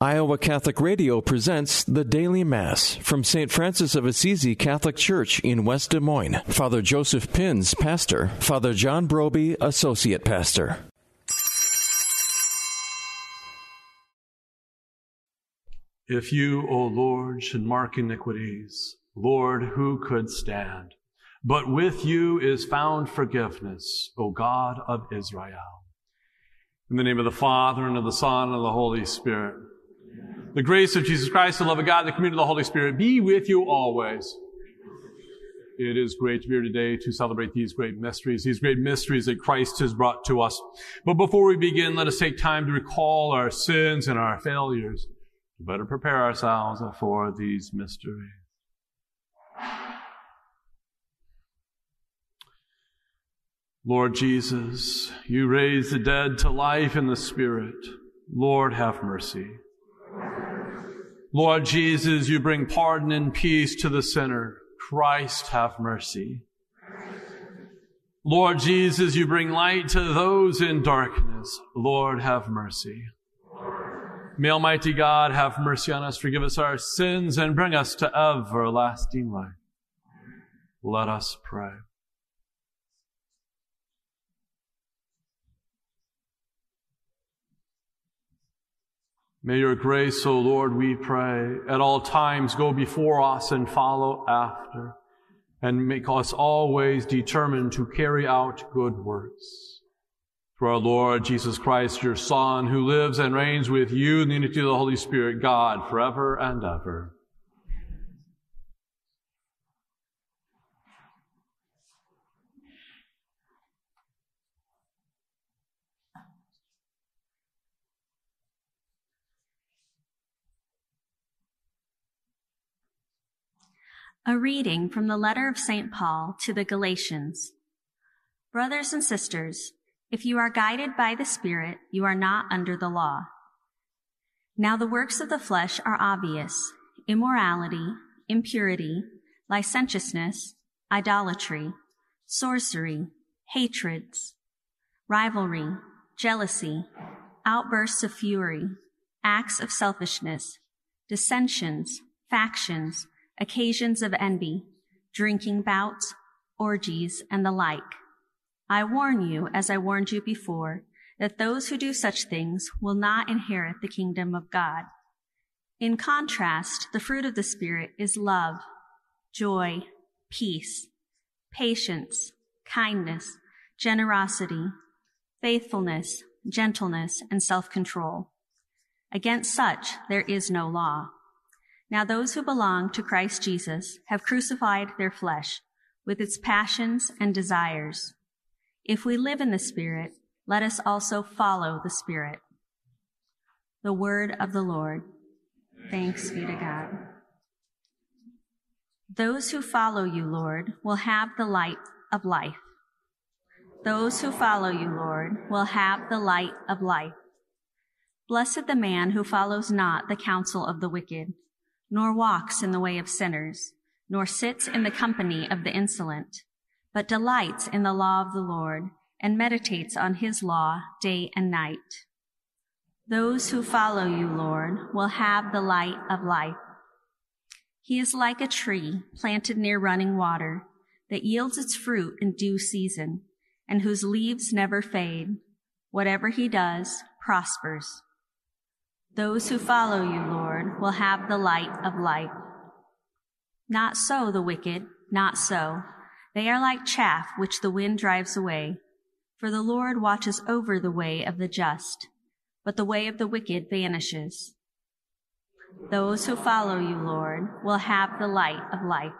Iowa Catholic Radio presents the Daily Mass from St. Francis of Assisi Catholic Church in West Des Moines. Father Joseph Pins, pastor. Father John Broby, associate pastor. If you, O Lord, should mark iniquities, Lord, who could stand? But with you is found forgiveness, O God of Israel. In the name of the Father, and of the Son, and of the Holy Spirit. The grace of Jesus Christ, the love of God, the communion of the Holy Spirit be with you always. It is great to be here today to celebrate these great mysteries, these great mysteries that Christ has brought to us. But before we begin, let us take time to recall our sins and our failures to better prepare ourselves for these mysteries. Lord Jesus, you raise the dead to life in the Spirit. Lord, have mercy. Lord Jesus, you bring pardon and peace to the sinner. Christ, have mercy. Lord Jesus, you bring light to those in darkness. Lord, have mercy. May Almighty God have mercy on us, forgive us our sins, and bring us to everlasting life. Let us pray. May your grace, O Lord, we pray, at all times go before us and follow after, and make us always determined to carry out good works. Through our Lord Jesus Christ, your Son, who lives and reigns with you in the unity of the Holy Spirit, God, forever and ever. A reading from the letter of St. Paul to the Galatians. Brothers and sisters, if you are guided by the Spirit, you are not under the law. Now the works of the flesh are obvious immorality, impurity, licentiousness, idolatry, sorcery, hatreds, rivalry, jealousy, outbursts of fury, acts of selfishness, dissensions, factions, occasions of envy, drinking bouts, orgies, and the like. I warn you, as I warned you before, that those who do such things will not inherit the kingdom of God. In contrast, the fruit of the Spirit is love, joy, peace, patience, kindness, generosity, faithfulness, gentleness, and self-control. Against such there is no law. Now those who belong to Christ Jesus have crucified their flesh with its passions and desires. If we live in the Spirit, let us also follow the Spirit. The word of the Lord. Thanks be to God. Those who follow you, Lord, will have the light of life. Those who follow you, Lord, will have the light of life. Blessed the man who follows not the counsel of the wicked nor walks in the way of sinners, nor sits in the company of the insolent, but delights in the law of the Lord and meditates on his law day and night. Those who follow you, Lord, will have the light of life. He is like a tree planted near running water that yields its fruit in due season and whose leaves never fade. Whatever he does prospers. Those who follow you, Lord, will have the light of life. Not so the wicked, not so. They are like chaff which the wind drives away. For the Lord watches over the way of the just, but the way of the wicked vanishes. Those who follow you, Lord, will have the light of life.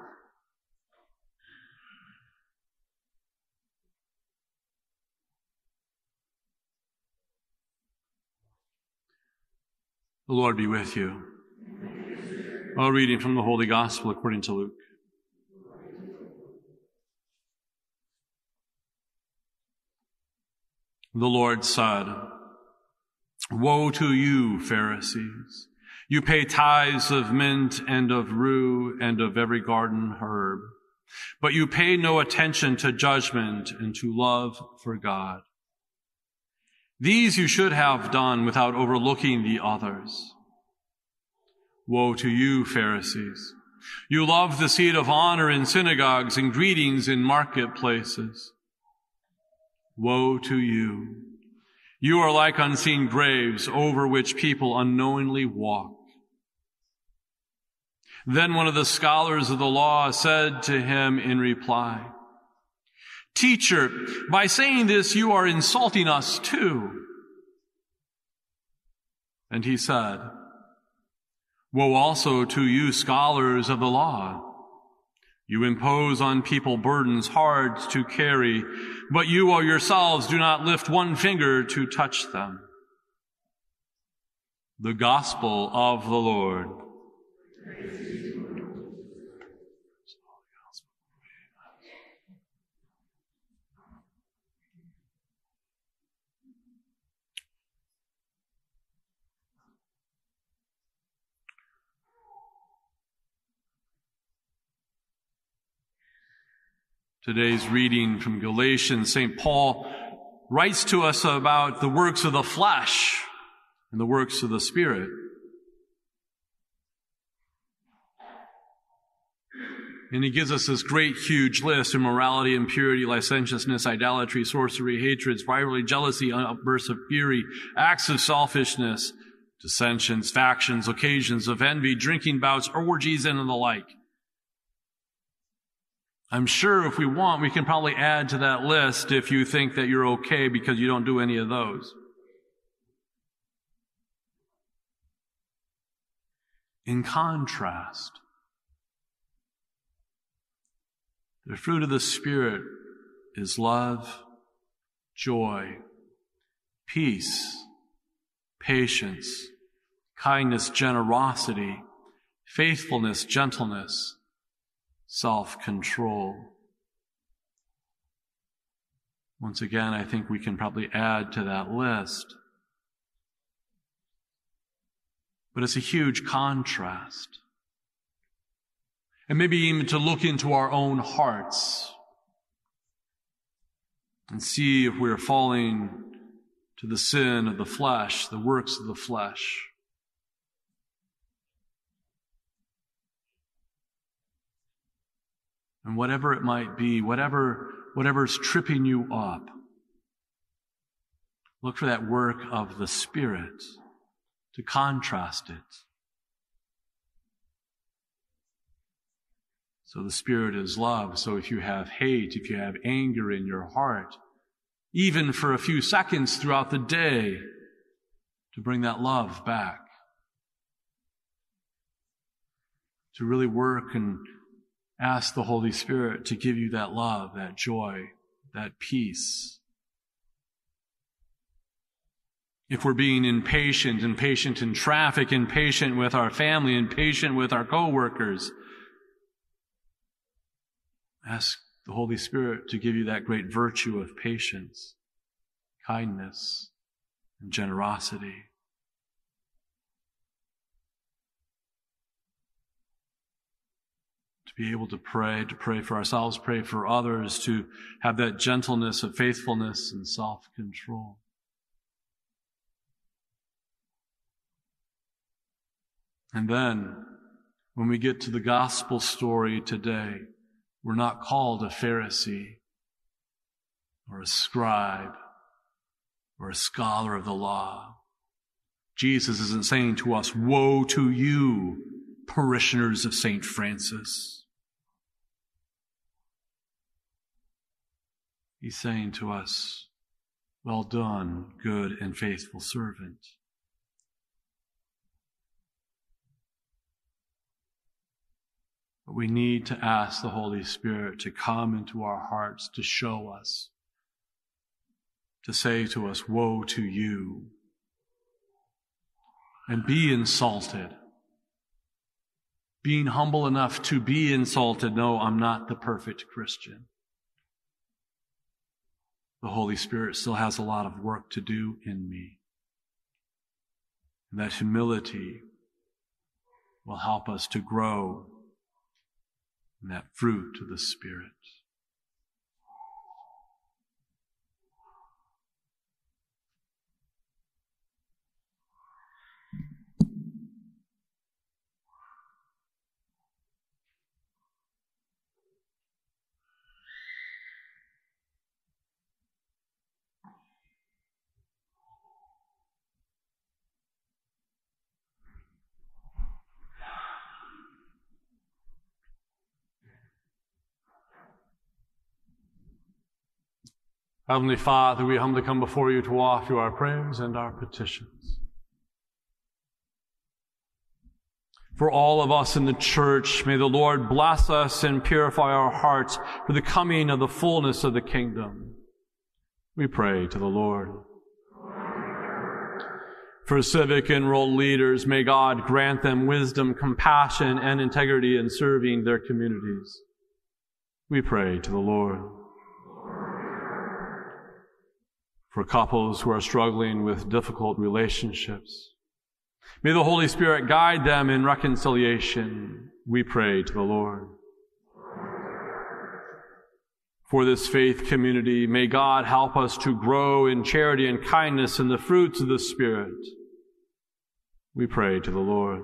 The Lord be with you. A reading from the Holy Gospel according to Luke. The Lord said, Woe to you, Pharisees! You pay tithes of mint and of rue and of every garden herb, but you pay no attention to judgment and to love for God. These you should have done without overlooking the others. Woe to you, Pharisees! You love the seat of honor in synagogues and greetings in marketplaces. Woe to you! You are like unseen graves over which people unknowingly walk. Then one of the scholars of the law said to him in reply, Teacher, by saying this, you are insulting us too. And he said, Woe also to you, scholars of the law. You impose on people burdens hard to carry, but you or yourselves do not lift one finger to touch them. The Gospel of the Lord. Today's reading from Galatians, St. Paul writes to us about the works of the flesh and the works of the Spirit. And he gives us this great, huge list immorality, impurity, licentiousness, idolatry, sorcery, hatreds, rivalry, jealousy, outbursts of fury, acts of selfishness, dissensions, factions, occasions of envy, drinking bouts, orgies, and the like. I'm sure if we want, we can probably add to that list if you think that you're okay because you don't do any of those. In contrast, the fruit of the Spirit is love, joy, peace, patience, kindness, generosity, faithfulness, gentleness, self control. Once again, I think we can probably add to that list. But it's a huge contrast. And maybe even to look into our own hearts and see if we're falling to the sin of the flesh, the works of the flesh. And whatever it might be, whatever, whatever's tripping you up, look for that work of the Spirit to contrast it. So the Spirit is love. So if you have hate, if you have anger in your heart, even for a few seconds throughout the day, to bring that love back. To really work and ask the Holy Spirit to give you that love, that joy, that peace. If we're being impatient, impatient in traffic, impatient with our family, impatient with our coworkers, ask the Holy Spirit to give you that great virtue of patience, kindness, and generosity. Be able to pray, to pray for ourselves, pray for others, to have that gentleness of faithfulness and self control. And then, when we get to the gospel story today, we're not called a Pharisee or a scribe or a scholar of the law. Jesus isn't saying to us, Woe to you, parishioners of St. Francis. He's saying to us, Well done, good and faithful servant. But we need to ask the Holy Spirit to come into our hearts to show us, to say to us, Woe to you, and be insulted. Being humble enough to be insulted, no, I'm not the perfect Christian the Holy Spirit still has a lot of work to do in me. And that humility will help us to grow in that fruit of the Spirit. Heavenly Father, we humbly come before you to offer you our prayers and our petitions. For all of us in the church, may the Lord bless us and purify our hearts for the coming of the fullness of the kingdom. We pray to the Lord. For civic and world leaders, may God grant them wisdom, compassion, and integrity in serving their communities. We pray to the Lord. For couples who are struggling with difficult relationships, may the Holy Spirit guide them in reconciliation. We pray to the Lord. For this faith community, may God help us to grow in charity and kindness and the fruits of the Spirit. We pray to the Lord.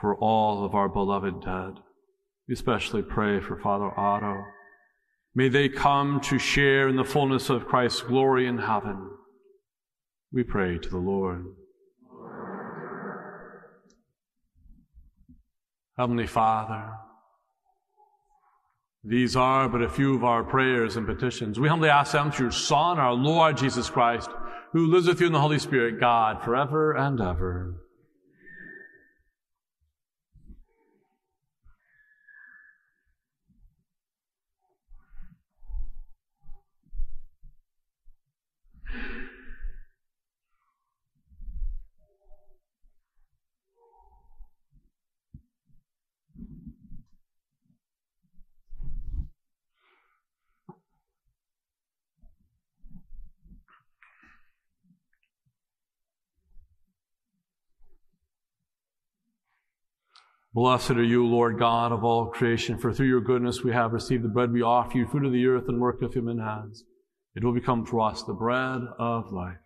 For all of our beloved dead, we especially pray for Father Otto. May they come to share in the fullness of Christ's glory in heaven. We pray to the Lord. Heavenly Father, these are but a few of our prayers and petitions. We humbly ask them through your Son, our Lord Jesus Christ, who lives with you in the Holy Spirit, God, forever and ever. Blessed are you, Lord God of all creation, for through your goodness we have received the bread we offer you, fruit of the earth and work of human hands. It will become for us the bread of life.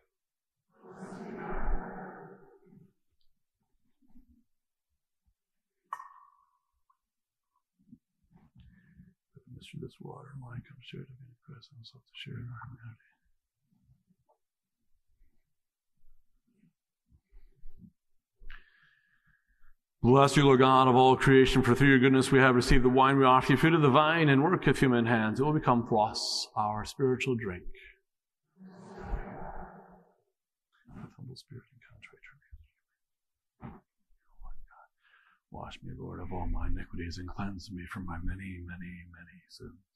Through this water, wine comes share to be the presence of the share in our humanity. Bless you, Lord God of all creation, for through your goodness we have received the wine we offer you, fruit of the vine and work of human hands. It will become for us our spiritual drink. With humble spirit and contrite heart. Wash me, Lord, of all my iniquities and cleanse me from my many, many, many sins.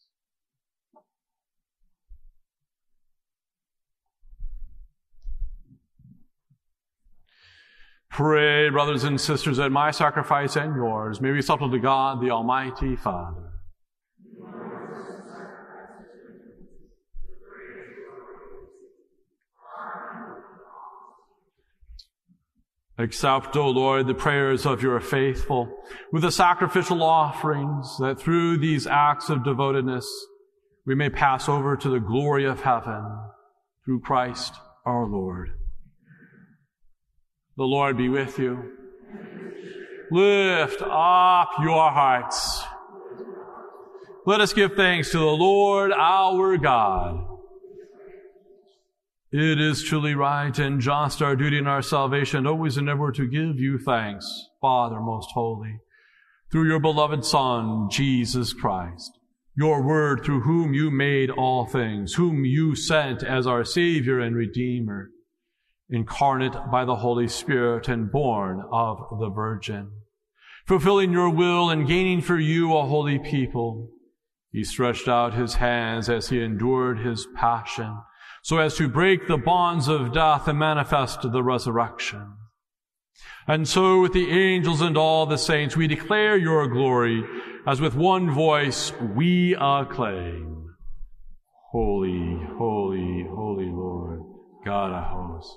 Pray, brothers and sisters, that my sacrifice and yours may be acceptable to God, the Almighty Father. Accept, O Lord, the prayers of your faithful with the sacrificial offerings, that through these acts of devotedness we may pass over to the glory of heaven through Christ our Lord. The Lord be with you. Lift up your hearts. Let us give thanks to the Lord our God. It is truly right and just our duty and our salvation always and ever to give you thanks, Father most holy, through your beloved Son, Jesus Christ, your word through whom you made all things, whom you sent as our Savior and Redeemer incarnate by the Holy Spirit and born of the Virgin. Fulfilling your will and gaining for you a holy people, he stretched out his hands as he endured his passion, so as to break the bonds of death and manifest the resurrection. And so with the angels and all the saints, we declare your glory as with one voice we acclaim. Holy, holy, holy Lord, God of hosts.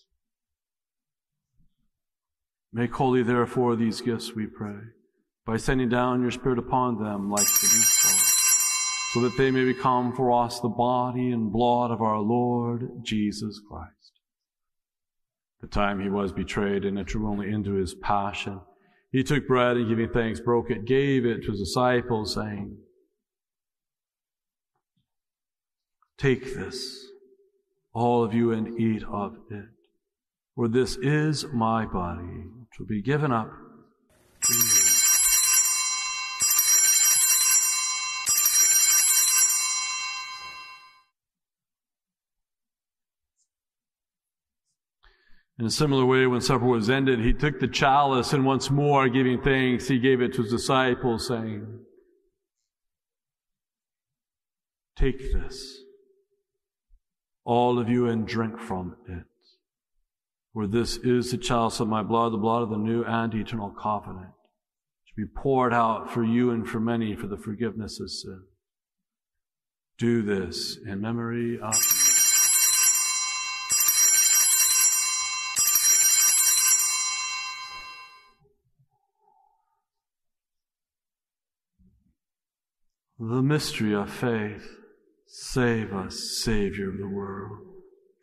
Make holy, therefore, these gifts, we pray, by sending down your Spirit upon them like the dew so that they may become for us the body and blood of our Lord Jesus Christ. The time he was betrayed and entered only into his passion, he took bread and giving thanks, broke it, gave it to his disciples, saying, Take this, all of you, and eat of it, for this is my body, will be given up for you. In a similar way, when supper was ended, he took the chalice and once more giving thanks, he gave it to his disciples, saying, Take this, all of you, and drink from it. For this is the chalice of my blood, the blood of the new and eternal covenant, to be poured out for you and for many for the forgiveness of sin. Do this in memory of me. The mystery of faith. Save us, Savior of the world,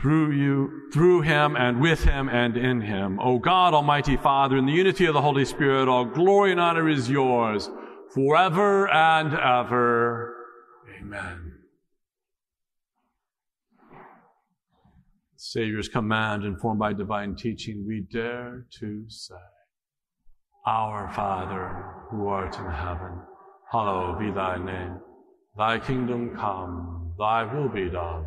through you, through him and with him and in him. O God, Almighty Father, in the unity of the Holy Spirit, all glory and honor is yours forever and ever. Amen. Savior's command, informed by divine teaching, we dare to say, Our Father, who art in heaven, hallowed be thy name. Thy kingdom come, thy will be done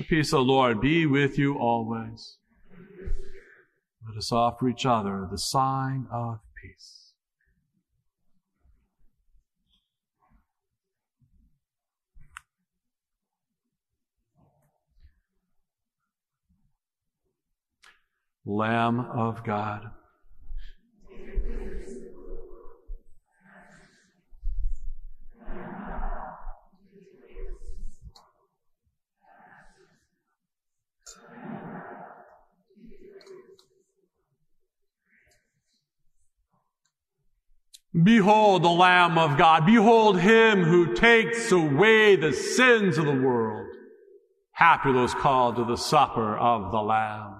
The peace of the Lord be with you always. Let us offer each other the sign of peace. Lamb of God. Behold the Lamb of God. Behold him who takes away the sins of the world. Happy those called to the supper of the Lamb.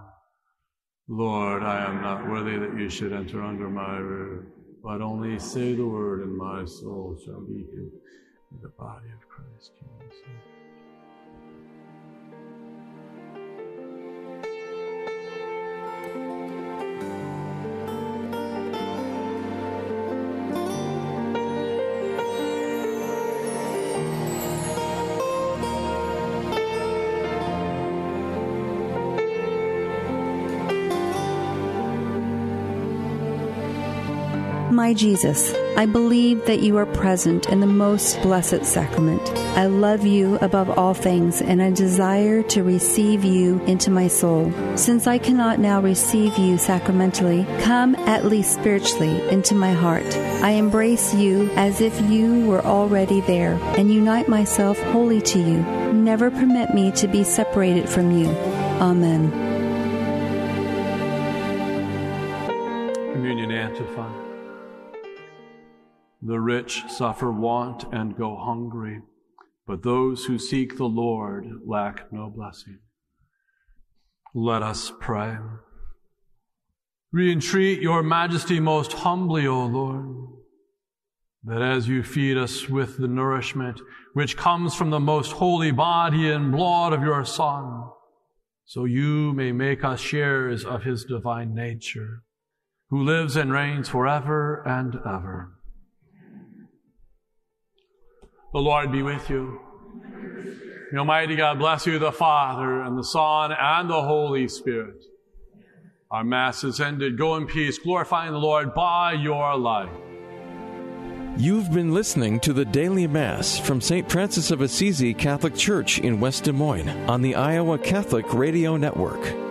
Lord, I am not worthy that you should enter under my roof, but only say the word and my soul shall be healed. the body of Christ. My Jesus, I believe that you are present in the most blessed sacrament. I love you above all things, and I desire to receive you into my soul. Since I cannot now receive you sacramentally, come at least spiritually into my heart. I embrace you as if you were already there, and unite myself wholly to you. Never permit me to be separated from you. Amen. Communion antiphon. The rich suffer want and go hungry, but those who seek the Lord lack no blessing. Let us pray. We entreat your majesty most humbly, O Lord, that as you feed us with the nourishment which comes from the most holy body and blood of your Son, so you may make us sharers of his divine nature, who lives and reigns forever and ever. The Lord be with you. The Almighty God bless you, the Father, and the Son, and the Holy Spirit. Our Mass is ended. Go in peace, glorifying the Lord by your life. You've been listening to the Daily Mass from St. Francis of Assisi Catholic Church in West Des Moines on the Iowa Catholic Radio Network.